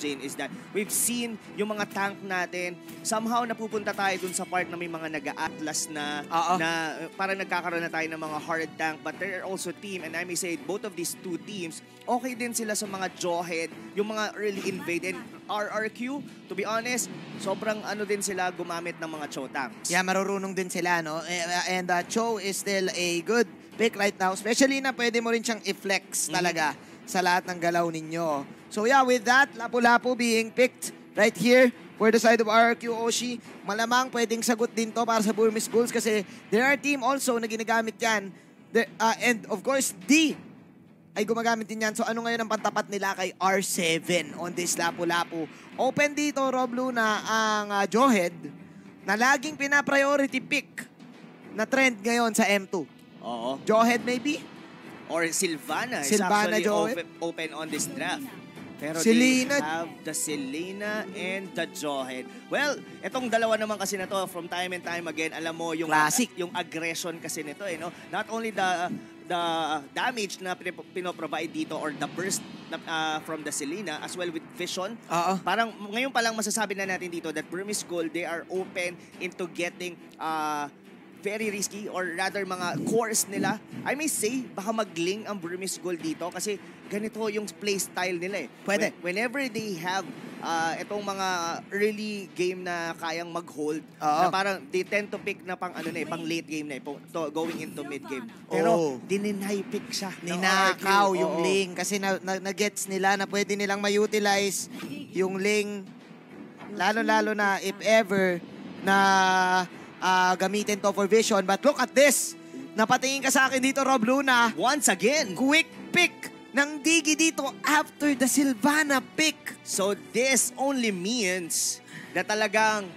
Jane, is that we've seen yung mga tank natin, somehow napupunta tayo dun sa part na may mga nag-atlas na, Oo. na parang nagkakaroon na tayo ng mga hard tank, but there are also team, and I may say, both of these two teams, okay din sila sa mga jawhead, yung mga early invade, and RRQ, to be honest, sobrang ano din sila gumamit ng mga chow tanks. Yeah, marurunong din sila, no? Eh, And uh, Cho is still a good pick right now. Especially na pwede mo rin siyang i-flex Mhm. talaga sa lahat ng galaw ninyo. So yeah, with that, Lapu-Lapu being picked right here for the side of RRQ Oshi, malamang pwedeng sagot din to para sa Burmese Bulls kasi there are team also na ginagamit yan. There, uh, and of course, D ay gumagamit din yan. So ano ngayon ang pantapat nila kay R7 on this Lapu-Lapu? Open dito, Rob Luna, ang uh, Johead na laging pina-priority pick na trend ngayon sa M2. Oo. Johead maybe? Or Silvana, Silvana, is actually Joel? open, open on this draft. Pero Selena. they have the Selena and the Johead. Well, itong dalawa naman kasi na to, from time and time again, alam mo, yung, Classic. yung aggression kasi nito eh, no? Not only the the damage na pinoprovide dito or the burst na, uh, from the Selena as well with vision. Oo. Parang ngayon pa lang masasabi na natin dito that Burmese Gold, they are open into getting uh, very risky or rather mga cores nila. I may say, baka magling ang Burmese Gold dito kasi ganito yung play style nila eh. Pwede. When- whenever they have uh, itong mga early game na kayang mag-hold, Oo. na parang they tend to pick na pang ano na eh, pang late game na eh, to, going into mid game. Pero Oo. dininay pick siya. Ninakaw yung Oo. Ling kasi na, na, na-gets nila na pwede nilang ma-utilize yung Ling lalo-lalo na if ever na ah, gamitin to for vision. But look at this! Napatingin ka sa akin dito, Rob Luna. Once again, Quick pick ng Digi dito after the Silvana pick. So this only means na talagang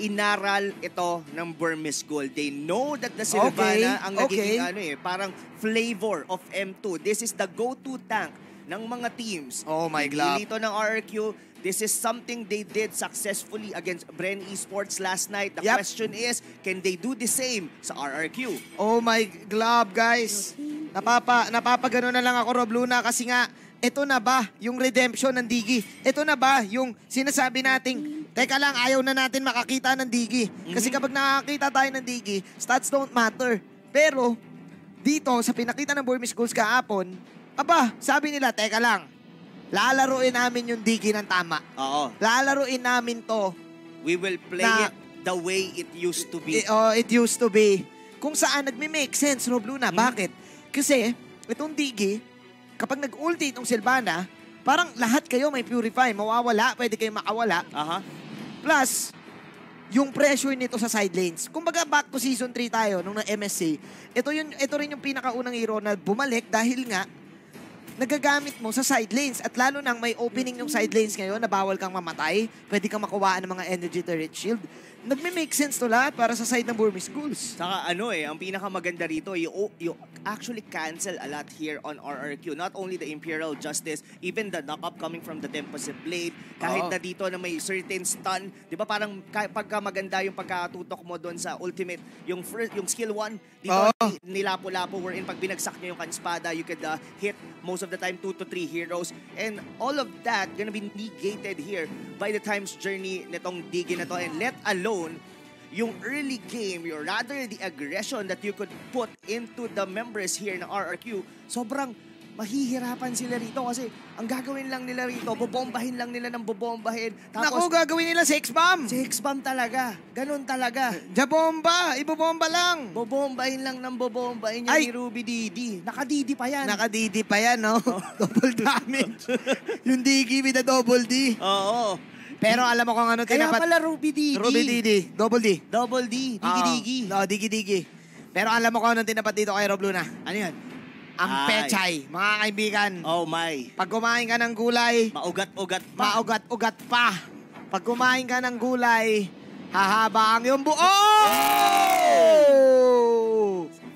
inaral ito ng Burmese Gold. They know that the Silvana Okay, ang nagiging okay. ano eh, parang flavor of M2. This is the go-to tank ng mga teams. Oh my glove. Dito ng RRQ, this is something they did successfully against Bren Esports last night. The Yep. question is, can they do the same sa RRQ? Oh my glove, guys. Napapa, napapagano na lang ako, Rob Luna, kasi nga, ito na ba yung redemption ng Digi? Ito na ba yung sinasabi nating, teka lang, ayaw na natin makakita ng Digi. Kasi kapag nakakita tayo ng Digi, stats don't matter. Pero, dito, sa pinakita ng Burmese Schools kahapon, aba, sabi nila, teka lang, lalaruin namin yung Digi ng tama. Oo. Lalaruin namin to We will play Na- it the way it used to be. Oh, it used to be. Kung saan nagme-make sense, Rob Luna. Mhm. Bakit? Kasi, itong Digi, kapag nag-ulti itong Silvana, parang lahat kayo may purify. Mawawala, pwede kayo makawala. Aha. Plus, yung pressure nito sa side lanes. Kumbaga back to season 3 tayo nung na MSC. Ito yun ito rin yung pinakaunang hero na bumalik dahil nga nagagamit mo sa side lanes at lalo nang may opening yung side lanes ngayon na bawal kang mamatay, pwede kang makuhaan ng mga energy turret shield. Nagme-make sense to lahat para sa side ng Burmese Ghouls. Saka ano eh, ang pinakamaganda rito, you, you actually cancel a lot here on RRQ. Not only the Imperial Justice, even the knock-up coming from the Tempest Blade, kahit Oo. na dito na may certain stun, di ba parang ka- pagka maganda yung pagkatutok mo doon sa ultimate, yung first, yung skill 1, dito Oo. ni- nilapo-lapo wherein pag binagsak niya yung kanspada, you could uh, hit most of the time 2 to 3 heroes. And all of that gonna be negated here by the time's journey nitong Digi na to. And let alone yung early game, or rather the aggression that you could put into the members here ng RRQ, sobrang mahihirapan sila rito kasi ang gagawin lang nila rito, bobombahin lang nila ng bobombahin. Naku, Tapos, gagawin nila 6 bomb! six bomb talaga. Ganun talaga. Jabomba! Ibobomba lang! Bobombahin lang ng bobombahin niya Ay! ni Ruby Didi. Nakadidi pa yan. Nakadidi pa yan, no? double damage. yung Digi with the double D. Oo. Pero alam mo kung ano Kaya tinapat... pala Ruby Didi. Ruby Didi. Double D. Double D. Digi-digi. Oo. no, digi-digi. Pero alam mo kung anong tinapat dito kay Rob Luna? Ano yan? Ang Ay. pechay. Mga kaibigan, Oh my. pag kumain ka ng gulay, Maugat-ugat pa. maugat-ugat pa. Pag kumain ka ng gulay, hahaba ang iyong buo!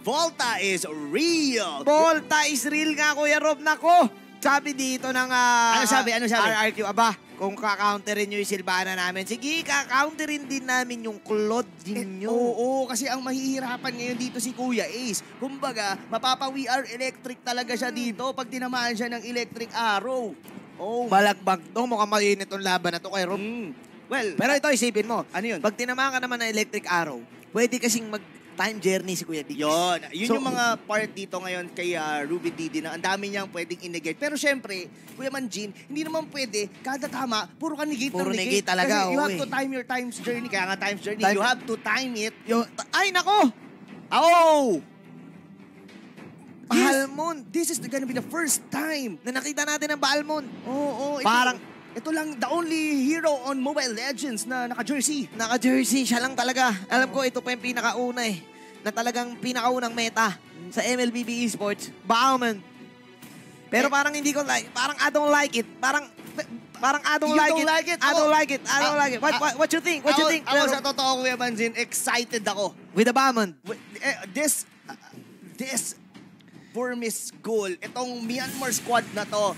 Volta is real. Volta is real nga, Kuya Rob. Nako! Sabi dito ng ah, Ano sabi? Ano sabi? RRQ. Aba, kung kakounterin nyo yung Silvana namin, sige, kakounterin din namin yung Claude din nyo. Oo, kasi ang mahihirapan ngayon dito si Kuya Ace. Kumbaga, mapapa-VR electric talaga siya dito pag tinamaan siya ng electric arrow. Oh. Balagbag to. Mukhang mainit tong laban na to kay Rob. Mm. Well, Pero ito, isipin mo. ano yun? Pag tinamaan ka naman ng electric arrow, pwede kasing mag-time journey si Kuya Diggs. Yun. Yun So- yung mga part dito ngayon kay ah, Ruby Didi na ang dami niyang pwedeng inegate. Pero syempre, Kuya Manjin, hindi naman pwede, kada tama, puro ka negate Puro negate. negate talaga, Kasi you oo have eh. to time your times journey. Kaya nga times journey, Time- you have to time it. Yo, ay, nako! Oh! Balmond! This is gonna be the first time. Na nakita natin ang Balmond. Oo, oh, ito, Parang- Ito lang, the only hero on Mobile Legends na naka-jersey. Naka-jersey, siya lang talaga. Alam ko, ito pa yung pinakauna eh. Na talagang pinakaunang meta sa MLBB Esports. Bauman. Pero Eh, parang hindi ko like, parang I don't like it. Parang, parang I don't You like don't it. like it? I don't like it. I don't Ah, like it. What, ah, what, what you think? What you ako, think? Ako Pero, sa totoo, Kuya Manjin, excited ako. with the Bauman. Eh, this, uh, this Burmese goal, itong Myanmar squad na to,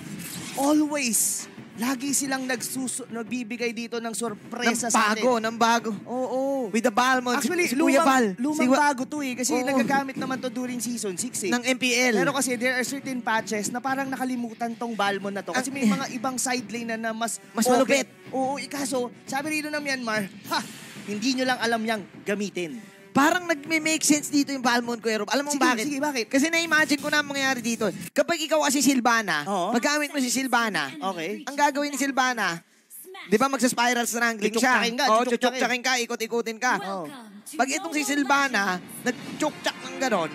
always, lagi silang nagsusu nagbibigay dito ng Ng sorpresa sa bago, atin. ng bago. Oo. With the Balmond. Actually, si, si Kuya Val. lumang, lumang si bago to eh. Kasi Oo. nagagamit naman to during season 6 eh. ng MPL. Pero kasi there are certain patches na parang nakalimutan tong Balmon na to. Kasi may Ang- mga ibang side lane na, na mas Mas okay. malupit. Oo, ikaso, sabi rito ng Myanmar, ha, hindi nyo lang alam yang gamitin. Parang nagme-make sense dito yung Balmond, Kuya Rob. Alam mo Sige, bakit? sige, bakit? Kasi na-imagine ko na ang mangyayari dito. Kapag ikaw kasi Silvana, Oo. paggamit mo si Silvana, Okay. ang gagawin ni Silvana, di ba magsa-spiral strangling siya? Chuchukchakin ka, Oo, chuchukchakin. chuchukchakin ka, ikot-ikutin ka. Oo. Pag itong si Silvana, nag-chukchak ng ganon,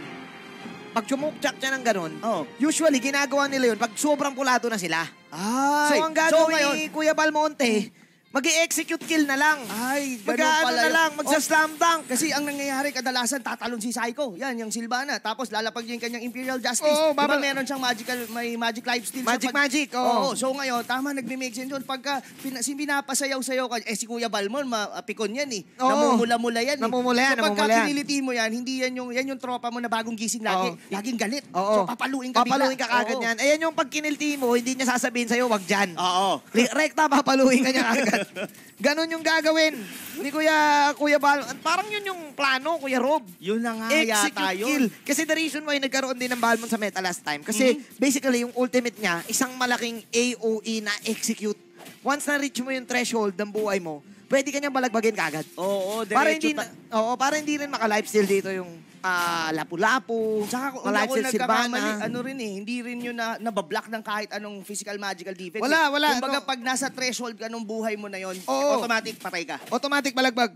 pag chumukchak siya ng ganon, Oo. usually ginagawa nila yun pag sobrang pulado na sila. Ay, So ang gagawin ngayon, ni Kuya Balmonte, mag execute kill na lang. Ay, Mag-ano pala na lang, magsa-slam dunk. Kasi ang nangyayari kadalasan tatalon si Psycho. Yan, yung Silvana. Tapos lalapag niya yung kanyang Imperial Justice. Oo, Di ba baba- meron siyang magical, may magic life steal. Magic, pag- magic, oo. So ngayon, tama nagme-make sense yun. Pagka pina, si pinapasayaw-sayaw ka, eh si Kuya Balmon, mapikon yan eh. Oo. Namumula-mula yan eh. Namumula yan, so pagka namumula yan. kiniliti mo yan, hindi yan yung, yan yung tropa mo na bagong gising lagi. Oo. Laging galit. Oo. So papaluin ka Papaluin ka kagad yan. Ayan yung pag kinilti mo, hindi niya sasabihin sa'yo, wag dyan. Oo. Rekta, papaluin ka niya agad. Ganon yung gagawin ni Kuya, Kuya Bal. Parang yun yung plano, Kuya Rob. Yun na nga yata Execute yun. kill. Kasi the reason why nagkaroon din ng Balmon sa meta last time. Kasi Mm-hmm. basically yung ultimate niya, isang malaking AOE na execute. Once na-reach mo yung threshold ng buhay mo, pwede ka niyang balagbagin kagad. Oo, Para hindi, na, oo, para hindi rin maka-lifesteal dito yung ah, lapu-lapu, Tsaka kung ako nagkakamali, ano rin eh, hindi rin yun na nabablock ng kahit anong physical magical defense. Wala, eh. wala, Kumbaga no. pag nasa threshold ka nung buhay mo na yun, Oo. automatic patay ka. Automatic balagbag.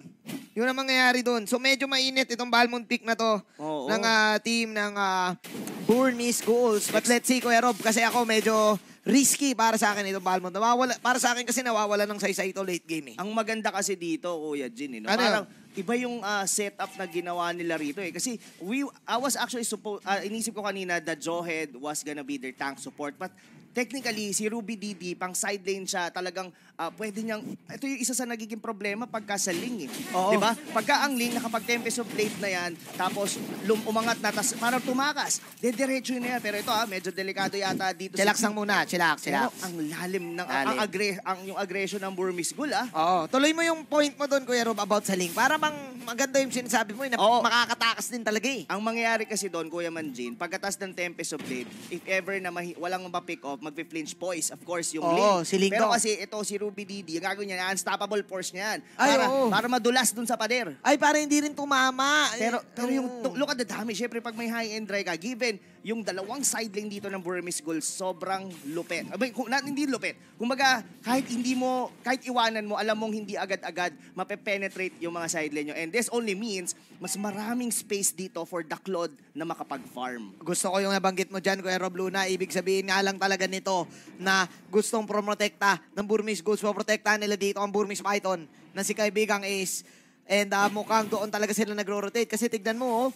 Yun ang mangyayari doon. So medyo mainit itong Balmond pick na to Oo. ng ah, team ng uh, Burmese Goals. But let's see, Kuya Rob, kasi ako medyo risky para sa akin itong Balmond. Nawawala, para sa akin kasi nawawala ng saysay ito late game eh. Ang maganda kasi dito, Kuya Jin, eh, no? Ano parang iba yung ah, setup na ginawa nila rito eh. Kasi we, I was actually, suppo, ah, inisip ko kanina that Jawhead was gonna be their tank support. But technically, si Ruby Didi, pang side lane siya, talagang ah, pwede niyang, ito yung isa sa nagiging problema pagka sa Ling eh. Oo. Di ba? Pagka ang Ling, nakapag Tempest of Blade na yan, tapos lum umangat na, tas parang tumakas, dediretso yun na yan. Pero ito ah, medyo delikado yata dito. Chillax lang muna, chillax, chillax. ang lalim ng, Lalim. ang, agre- ang, yung aggression ng Burmese Ghoul ah. Oo. Tuloy mo yung point mo doon, Kuya Rob, about sa link. Para bang maganda yung sinasabi mo, eh, na Oo. makakatakas din talaga eh. Ang mangyayari kasi doon, Kuya Manjin, pagkatas ng Tempest of Blade, if ever na walang ma-pick off, magpi-flinch poise. Of course, yung Oo, Link. si Link Pero kasi ito, si Ruby Didi, ang gagawin niya, unstoppable force niya yan. Ay, Para, oo. para madulas dun sa pader. Ay, para hindi rin tumama. Pero, Eh, pero yung, oo. look at the damage. Siyempre, pag may high-end dry ka, given yung dalawang side lane dito ng Burmese Gold, sobrang lupet. Abay, na, hindi lupit. Kumbaga, kahit hindi mo, kahit iwanan mo, alam mong hindi agad-agad mape-penetrate yung mga side lane nyo. And this only means, mas maraming space dito for the Claude na makapag-farm. Gusto ko yung nabanggit mo dyan, Kuya Rob Luna. Ibig sabihin nga lang talaga nito na gustong promotekta ng Burmese Ghouls. Promotektahan nila dito ang Burmese Python na si kaibigang Ace. And ah, mukhang doon talaga sila nagro-rotate. Kasi tignan mo, oh,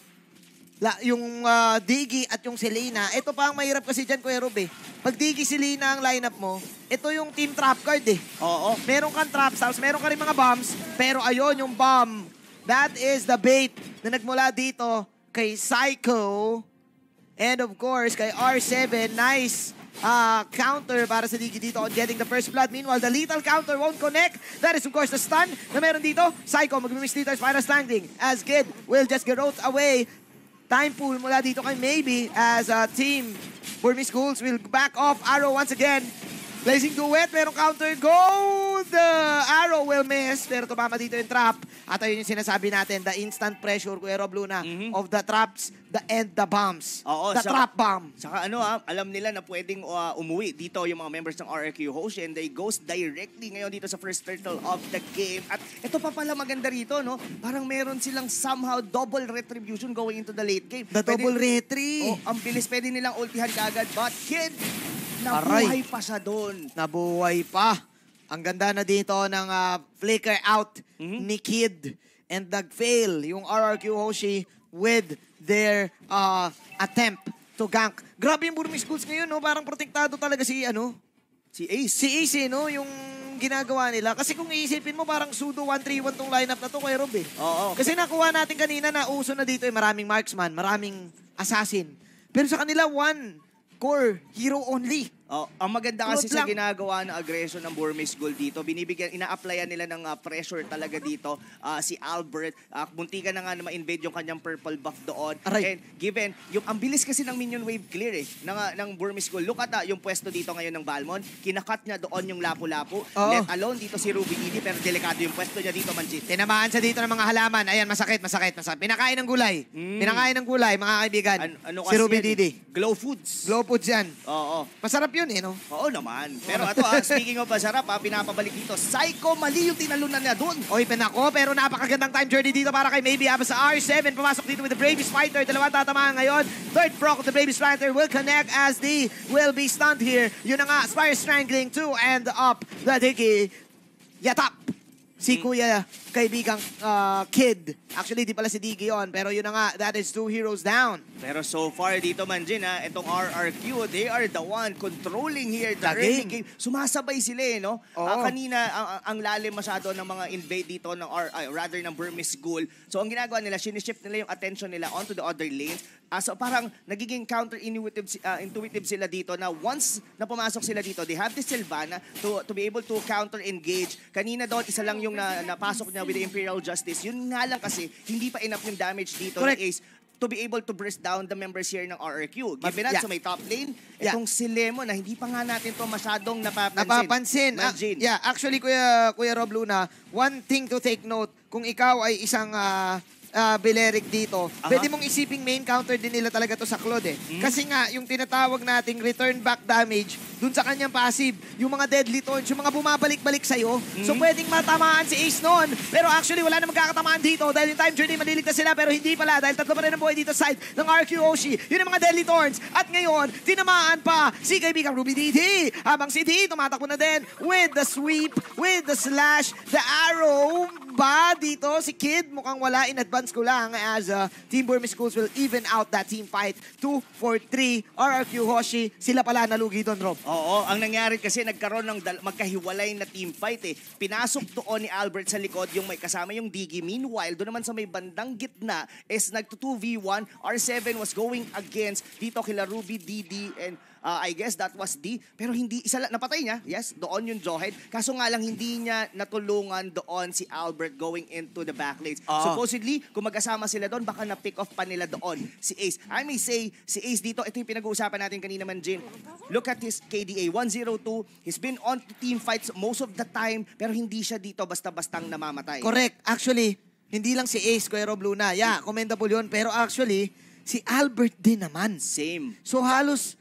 la, yung ah, Digi at yung Selena, ito pa ang mahirap kasi dyan, Kuya Rob eh. Pag Digi, Selena ang lineup mo, ito yung team trap card eh. Oo. Meron kang trap stops, meron ka rin mga bombs, pero ayun yung bomb. That is the bait na nagmula dito kay Psycho. And of course, kay R7. Nice uh, counter para sa Digi dito on getting the first blood. Meanwhile, the lethal counter won't connect. That is of course the stun na meron dito. Psycho mag-miss dito as final standing. As Kid will just get rolled away. Time pool mula dito kay Maybe as a team. Burmese Schools will back off Arrow once again. Blazing duet, merong counter gold. The arrow will miss, pero tumama dito yung trap. At ayun yung sinasabi natin, the instant pressure, Kuya Rob Luna, Mhm. of the traps, the end the bombs. Oo, the sa- trap bomb. Saka ano ah, alam nila na pwedeng uh, umuwi dito yung mga members ng RRQ host and they goes directly ngayon dito sa first turtle of the game. At ito pa pala maganda rito, no? Parang meron silang somehow double retribution going into the late game. The Pwede- double retry. Oh, ang bilis pwede nilang ultihan kagad. But kid, Aray. nabuhay pa siya doon. Nabuhay pa. Ang ganda na dito ng ah, flicker out Mhm. ni Kid. And nag-fail yung RRQ Hoshi with their ah, attempt to gank. Grabe yung Burmese Schools ngayon, no? Parang protektado talaga si, ano, Si Ace. si Ace, eh, no? Yung ginagawa nila. Kasi kung iisipin mo, parang sudo 1-3-1 tong lineup na to, Kuya Rob, eh. Oo. Kasi nakuha natin kanina na uso na dito, eh, maraming marksman, maraming assassin. Pero sa kanila, one core hero only. Oh, ang maganda kasi sa ginagawa ng aggression ng Burmese Gold dito, binibigyan, ina-applyan nila ng ah, pressure talaga dito. Ah, si Albert, uh, muntikan na nga na ma-invade yung kanyang purple buff doon. Aray. And given, yung, ang bilis kasi ng minion wave clear eh, ng, ah, ng Burmese Gold. Look at ah, yung pwesto dito ngayon ng Balmon, kinakat niya doon yung lapu-lapu. Oo. Let alone dito si Ruby Didi, pero delikado yung pwesto niya dito, Manjit. Tinamaan siya dito ng mga halaman. Ayan, masakit, masakit, masakit. Pinakain ng gulay. Mm. Pinakain ng gulay, mga kaibigan. An- ano si Ruby yan? Didi. Glow Foods. Glow foods yan. Oo. Masarap yun eh, no? Oo naman. Pero ito ah, speaking of masarap ah, pinapabalik dito. Psycho, mali yung tinalunan niya doon. Oy, pinako, pero napakagandang time journey dito para kay Maybe Abba sa R7. Pumasok dito with the Bravest Fighter. Dalawa tatamaan ngayon. Third proc of the Bravest Fighter will connect as the will be stunned here. Yun na nga, Spire Strangling to end up the Dicky. Yatap! Si Kuya, kaibigang ah, Kid. Actually, di pala si Diggy yun. Pero yun na nga, that is two heroes down. Pero so far dito man Jin ha, itong RRQ, they are the one controlling here the, The early game. game. Sumasabay sila eh, no? Oo. Ah, kanina, ang, ang- lalim masyado ng mga invade dito, ng, R, ay, rather ng Burmese Ghoul. So ang ginagawa nila, sinishift nila yung attention nila onto the other lanes. Ah, so parang nagiging counter-intuitive ah, intuitive sila dito na once na pumasok sila dito, they have the Sylvana to, to be able to counter-engage. Kanina doon, isa lang yung na, napasok niya with the Imperial Justice. Yun nga lang kasi, hindi pa enough yung damage dito Correct. ng Ace to be able to burst down the members here ng RRQ. Given that yeah. sa may top lane, Yeah. itong si Lemon na hindi pa nga natin to masyadong napapansin. Napapansin. Ah, Manjin. yeah, actually, Kuya, Kuya Rob Luna, one thing to take note, kung ikaw ay isang ah, ah, Belerik dito, Aha. pwede mong isiping main counter din nila talaga to sa Claude eh. Kasi nga, yung tinatawag nating return back damage, dun sa kanyang passive, yung mga deadly taunts, yung mga bumabalik-balik sa'yo, so pwedeng matamaan si Ace noon. Pero actually, wala na magkakatamaan dito dahil yung time journey, maliligtas sila, pero hindi pala dahil tatlo pa rin ang buhay dito side ng RQ Oshi. Yun ang mga deadly taunts. At ngayon, tinamaan pa si kaibigang Ruby DT. Habang si D, tumatakbo na din with the sweep, with the slash, the arrow, ba dito si Kid mukhang wala in advance ko lang as uh, Team Burmese Schools will even out that team fight 2 for 3 RRQ Hoshi sila pala nalugi doon Rob Oo, ang nangyari kasi nagkaroon ng magkahiwalay na team fight eh. Pinasok doon ni Albert sa likod yung may kasama yung Diggy. Meanwhile, doon naman sa may bandang gitna is nagto 2v1. R7 was going against dito kila Ruby, DD, and uh, I guess that was D. Pero hindi, isa lang, napatay niya. Yes, doon yung Johed. Kaso nga lang, hindi niya natulungan doon si Albert going into the back lanes. Oo. Supposedly, kung magkasama sila doon, baka na-pick off pa nila doon si Ace. I may say, si Ace dito, ito yung pinag-uusapan natin kanina man, Jin. Look at his KDA, 102. He's been on team fights most of the time, pero hindi siya dito basta-bastang namamatay. correct actually hindi lang si Ace Kuya Rob Luna yeah commendable yun pero actually si Albert din naman Same. so halos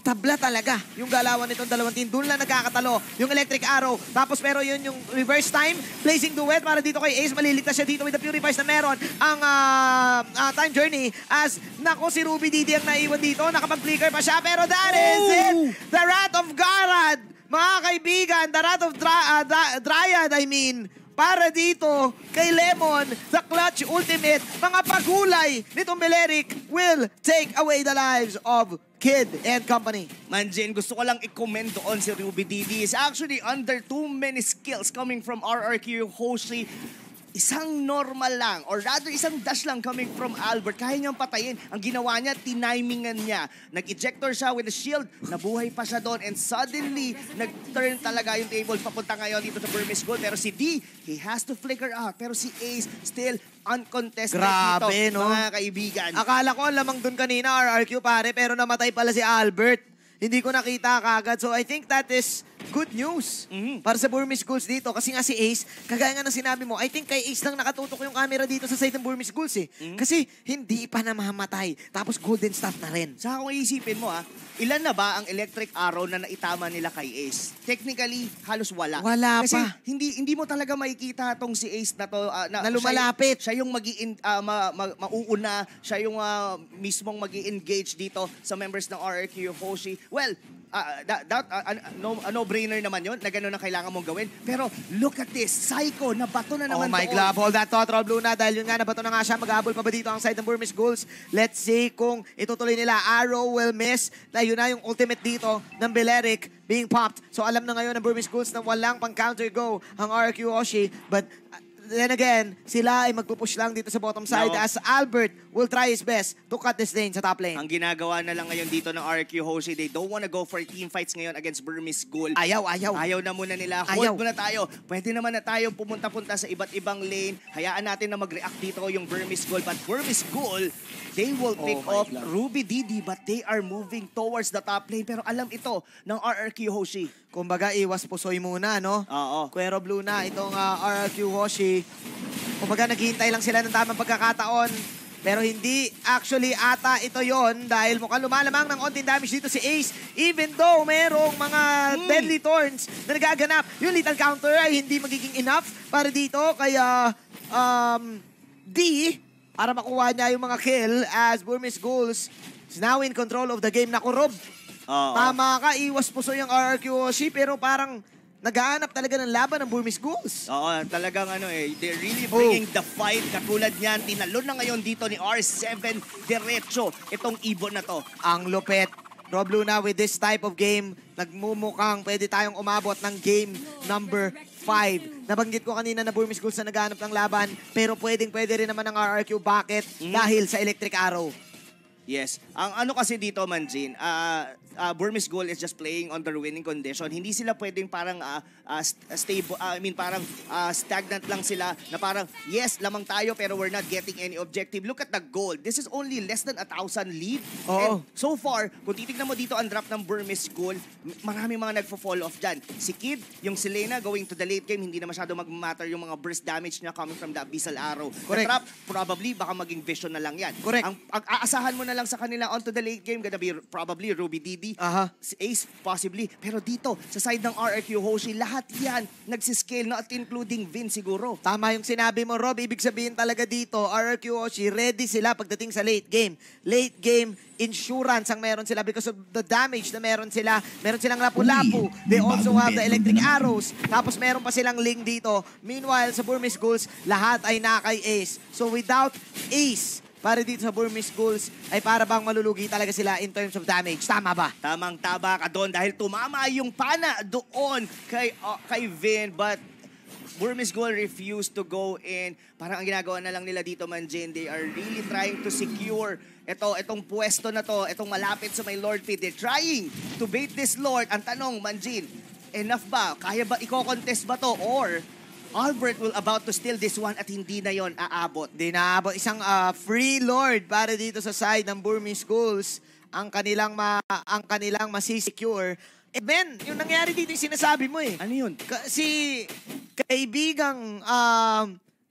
tabla talaga yung galawan nitong dalawang team. Doon lang nagkakatalo yung electric arrow. Tapos pero yun yung reverse time, placing duet para dito kay Ace. Maliligtas siya dito with the purifies na meron ang ah, ah, time journey. As nako si Ruby Didi ang naiwan dito. Nakapag-flicker pa siya. Pero that is it! The Wrath of Garad! Mga kaibigan, the Wrath of Dra- Dra- Dryad, I mean, para dito kay Lemon, the clutch ultimate, mga pagulay nitong Belerik will take away the lives of Kid and company. Manjin, gusto ko lang i-commend doon si Ruby Didi. Is actually under too many skills coming from RRQ Hoshi. Isang normal lang, or rather isang dash lang coming from Albert. Kaya niyang patayin. Ang ginawa niya, tinimingan niya. Nag-ejector siya with a shield, nabuhay pa siya doon, and suddenly, nag-turn talaga yung table papunta ngayon dito sa Burmese Gold. Pero si D, he has to flicker out. Pero si Ace, still uncontested Grabe, dito, no? mga kaibigan. Akala ko ang lamang dun kanina, RRQ pare, pero namatay pala si Albert. Hindi ko nakita kagad. So I think that is good news Mhm. para sa Burmese Ghouls dito. Kasi nga si Ace, kagaya nga ng sinabi mo, I think kay Ace lang nakatutok yung camera dito sa side ng Burmese Ghouls eh. Mhm. Kasi hindi pa namamatay. Tapos golden staff na rin. Sa kung iisipin mo ah, ilan na ba ang electric arrow na naitama nila kay Ace? Technically, halos wala. Wala Kasi pa. hindi hindi mo talaga makikita tong si Ace na to ah, Na lumalapit. Siya, siya yung magi ma, ma- mauuna, siya yung ah, mismong magi engage dito sa members ng RRQ Hoshi. Well, ah, that, that, ah, ah, no, ah, no-brainer naman yon na gano'n ang kailangan mong gawin. Pero look at this, Psycho, nabato na Oh naman my doon. glove, hold that thought, Rob Luna. Dahil yun nga, nabato na nga siya. Mag-aabol pa ba dito ang side ng Burmese Ghouls? Let's see kung itutuloy nila. Arrow will miss. Na yun na yung ultimate dito ng Belerik being popped. So alam na ngayon ng Burmese Ghouls na walang pang-counter go ang RQ Oshi. But uh, then again, sila ay magpupush lang dito sa bottom side No. as Albert will try his best to cut this lane sa top lane. Ang ginagawa na lang ngayon dito ng RQ Hoshi, they don't wanna go for team fights ngayon against Burmese Ghoul. Ayaw, ayaw. Ayaw na muna nila. Ayaw. Hold muna tayo. Pwede naman na tayo pumunta-punta sa iba't ibang lane. Hayaan natin na mag-react dito yung Burmese Ghoul. But Burmese Ghoul, they will Oh pick my off God. Ruby Didi but they are moving towards the top lane. Pero alam ito ng RRQ Hoshi. Kumbaga, iwas pusoy muna, no? Oo. Cuero Blue na itong ah, RRQ Hoshi. Kumbaga naghihintay lang sila ng tamang pagkakataon. Pero hindi actually ata ito yon dahil mukhang lumalamang ng onting damage dito si Ace. Even though merong mga Hmm. deadly thorns na nagaganap, yung lethal counter ay hindi magiging enough para dito. Kaya um, D, para makuha niya yung mga kill as Burmese Ghouls is now in control of the game. Naku, Rob, Oo. Tama ka, iwas puso yung RRQ Oshi, pero parang naghahanap talaga ng laban ng Burmese Ghouls. Oo, talagang ano eh, they're really Oh. bringing the fight. Katulad niyan, tinalo na ngayon dito ni R7 Derecho itong ibon na to. Ang lupet. Rob Luna, with this type of game, nagmumukhang pwede tayong umabot ng game number 5. Nabanggit ko kanina na Burmese Ghouls na naghahanap ng laban, pero pwedeng pwede rin naman ng RRQ. Bakit? Mm. Dahil sa Electric Arrow. Yes. Ang ano kasi dito, Manjin, ah uh, Burmese Goal is just playing on their winning condition. Hindi sila pwedeng parang ah, ah, st- stable, ah, I mean parang ah, stagnant lang sila na parang, yes, lamang tayo pero we're not getting any objective. Look at the goal. This is only less than a thousand lead. Oo. And so far, kung titignan mo dito ang drop ng Burmese Goal, m- maraming mga nagfo-fall off dyan. Si Kid, yung Selena going to the late game, hindi na masyado mag-matter yung mga burst damage niya coming from the Abyssal Arrow. Correct. The trap, probably, baka maging vision na lang yan. Correct. Ang ang aasahan mo na lang sa kanila onto the late game, gonna be probably Ruby Didi, Aha. si Ace possibly. Pero dito, sa side ng RRQ Hoshi, lahat yan nagsiscale, not including Vin siguro. Tama yung sinabi mo, Rob. Ibig sabihin talaga dito, RRQ Oshi, ready sila pagdating sa late game. Late game insurance ang meron sila because of the damage na meron sila. Meron silang lapu-lapu. They also have the electric arrows. Tapos meron pa silang ling dito. Meanwhile, sa Burmese Ghouls, lahat ay nakay Ace. So without Ace, para dito sa Burmese Ghouls, ay para bang malulugi talaga sila in terms of damage. Tama ba? Tamang taba ka doon dahil tumama yung pana doon kay, uh, kay Vin. But Burmese Goal refused to go in. Parang ang ginagawa na lang nila dito, Manjin, they are really trying to secure ito, itong pwesto na to, itong malapit sa may Lord Pit. They're trying to bait this Lord. Ang tanong, Manjin, enough ba? Kaya ba i-contest ba to? Or Albert will about to steal this one at hindi na yon aabot. Di naabot isang ah, free lord para dito sa side ng Burmese schools ang kanilang ma ang kanilang masisecure. Eh Ben, yung nangyari dito yung sinasabi mo eh. Ano yun? Ka- si kaibigang um,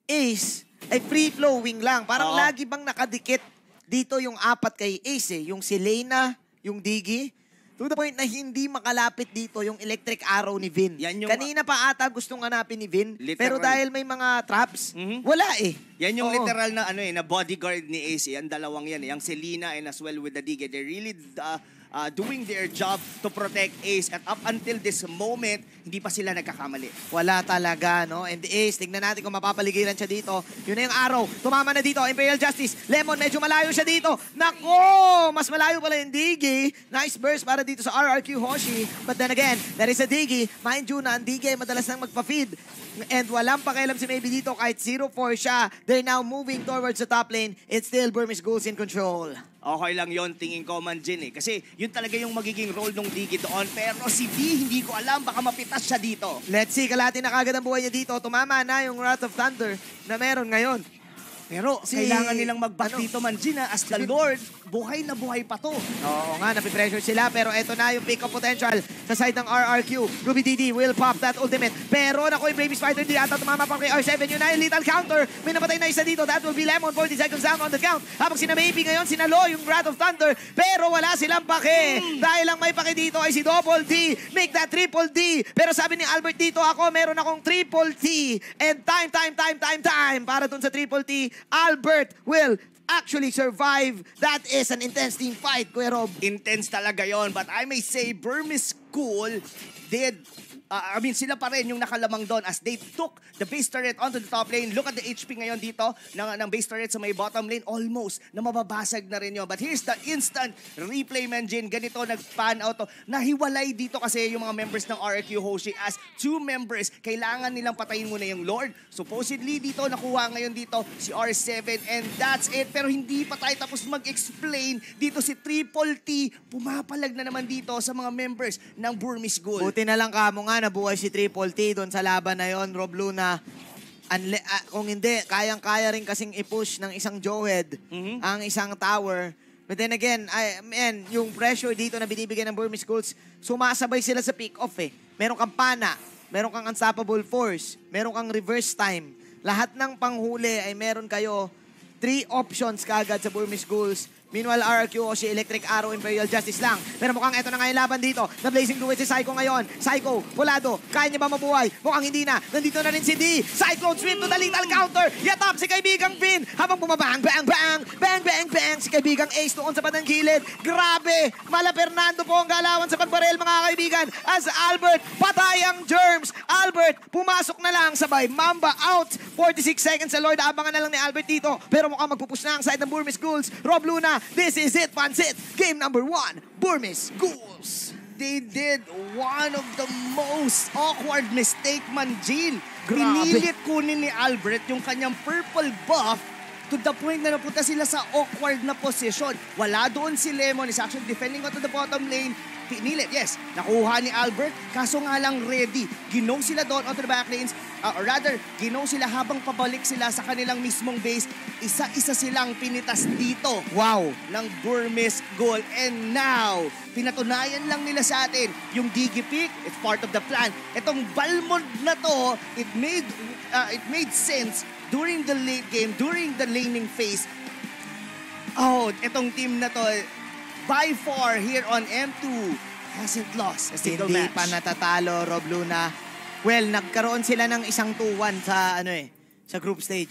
Ace ay free flowing lang. Parang Oo. lagi bang nakadikit dito yung apat kay Ace eh. Yung si Lena, yung Diggy. To the point na hindi makalapit dito yung electric arrow ni Vin. Yan yung- Kanina pa ata gustong hanapin ni Vin. Literal. Pero dahil may mga traps, Mhm. wala eh. Yan yung Oo. literal na ano eh, na bodyguard ni Ace. Yan dalawang yan. eh. Yung Selena and as well with the Diggy. They're really uh, uh, doing their job to protect Ace. At up until this moment, hindi pa sila nagkakamali. Wala talaga, no? And Ace, tignan natin kung mapapaligiran siya dito. Yun na yung arrow. Tumama na dito. Imperial Justice. Lemon, medyo malayo siya dito. Nako! Mas malayo pala yung Diggy. Nice burst para dito sa RRQ Hoshi. But then again, there is a Diggy. Mind you na ang Diggy madalas nang magpa-feed. And walang pakialam si Maybe dito kahit 0-4 siya. They're now moving towards the top lane. It's still Burmese Ghouls in control. Okay lang yon tingin ko man Jin eh. Kasi yun talaga yung magiging role ng Diggy doon. Pero si D, hindi ko alam. Baka mapitas siya dito. Let's see, kalati na kagad ang buhay niya dito. Tumama na yung Wrath of Thunder na meron ngayon. Pero Si- kailangan nilang mag-back ano? dito man, Gina, as the Lord, buhay na buhay pa to. Oo nga, napipressure sila. Pero eto na yung pick-up potential sa side ng RRQ. Ruby DD will pop that ultimate. Pero naku, yung Brave Spider hindi ata tumama pa kay R7. Yun na yung lethal counter. May napatay na isa dito. That will be Lemon. 40 seconds down on the count. Habang sina Maybe ngayon, sinalo yung Wrath of Thunder. Pero wala silang pake. Dahil ang may pake dito ay si Double D. Make that triple D. Pero sabi ni Albert dito, ako meron akong triple T. And time, time, time, time, time. Para dun sa triple T, Albert will actually survive. That is an intense team fight, Kuya Rob. Intense talaga yon But I may say, Burmese School did uh, I mean, sila pa rin yung nakalamang doon as they took the base turret onto the top lane. Look at the HP ngayon dito ng, ng base turret sa may bottom lane. Almost na mababasag na rin yun. But here's the instant replay, Menjin. Ganito nag-pan out to. Nahiwalay dito kasi yung mga members ng RQ Hoshi as two members. Kailangan nilang patayin muna yung Lord. Supposedly dito, nakuha ngayon dito si R7 and that's it. Pero hindi pa tayo tapos mag-explain. Dito si Triple T, pumapalag na naman dito sa mga members ng Burmese Ghoul. Buti na lang kamo nga nabuhay si Triple T doon sa laban na yon, Rob Luna. Unle- ah, kung hindi, kayang-kaya rin kasing i-push ng isang Joed Mhm. ang isang tower. But then again, I, man, yung pressure dito na binibigyan ng Burmese Schools, sumasabay sila sa pick-off eh. Meron kang pana, meron kang unstoppable force, meron kang reverse time. Lahat ng panghuli ay meron kayo three options kagad sa Burmese Schools. Meanwhile, RRQ o si Electric Arrow Imperial Justice lang. Pero mukhang eto na nga yung laban dito. The Blazing Duet si Psycho ngayon. Psycho, Pulado, kaya niya ba mabuhay? Mukhang hindi na. Nandito na rin si D. Cyclone Sweep to the lethal counter. Yatap si kaibigang Finn. Habang bumabang, bang, bang, bang, bang, bang. Si kaibigang Ace doon sa bandang gilid. Grabe. Mala Fernando po ang galawan sa pagbarel mga kaibigan. As Albert, patay ang germs. Albert, pumasok na lang sabay. Mamba out. 46 seconds sa Lord. Abangan na lang ni Albert dito. Pero mukhang magpupus na ang side ng Burmese Ghouls. Rob Luna, this is it, Pansit. Game number one, Burmese Ghouls. They did one of the most awkward mistake man, Jill. Grabe. Pinilit kunin ni Albert yung kanyang purple buff to the point na napunta sila sa awkward na position. Wala doon si Lemon. is actually defending onto the bottom lane. Pinilit, yes. Nakuha ni Albert. Kaso nga lang ready. Ginaw sila doon onto the back lanes. Uh, or rather, ginaw sila habang pabalik sila sa kanilang mismong base. Isa-isa silang pinitas dito Wow. ng Burmese goal. And now, pinatunayan lang nila sa atin yung Digi Pick, it's part of the plan. Itong Balmond na to, it made uh, it made sense during the late game, during the laning phase. Oh, itong team na to, by far here on M2, hasn't lost a single Hindi match. pa natatalo, Rob Luna. Well, nagkaroon sila ng isang 2-1 sa ano eh, sa group stage.